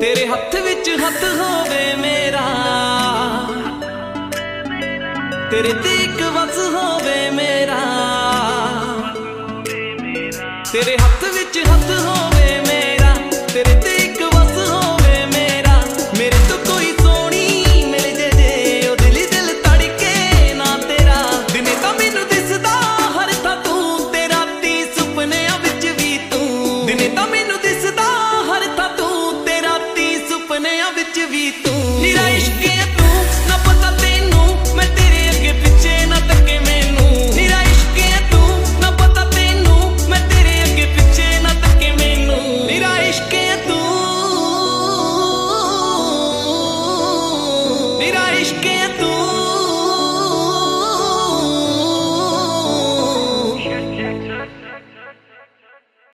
ਤੇਰੇ ਹੱਥ ਵਿੱਚ ਹੱਥ ਹੋਵੇ ਮੇਰਾ। ਤੇਰੇ ਤੇ ਇੱਕ ਵਸ ਹੋਵੇ ਮੇਰਾ। ਤੇਰੇ ਹੱਥ ਵਿੱਚ ਹੱਥ ਹੋਵੇ now that you've